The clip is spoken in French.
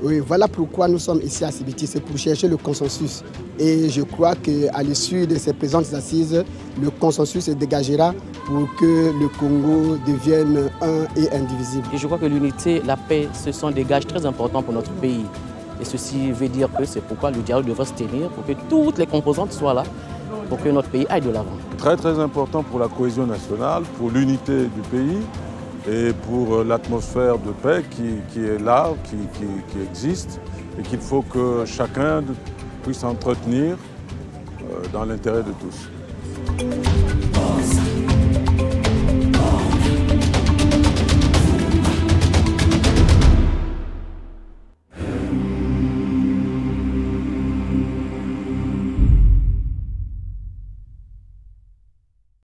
Oui, voilà pourquoi nous sommes ici à Sibiti, c'est pour chercher le consensus. Et je crois qu'à l'issue de ces présentes assises, le consensus se dégagera pour que le Congo devienne un et indivisible. Et je crois que l'unité, la paix, ce sont des gages très importants pour notre pays. Et ceci veut dire que c'est pourquoi le dialogue devrait se tenir, pour que toutes les composantes soient là, pour que notre pays aille de l'avant. Très très important pour la cohésion nationale, pour l'unité du pays et pour l'atmosphère de paix qui, est là, qui, qui existe et qu'il faut que chacun puisse entretenir euh, dans l'intérêt de tous.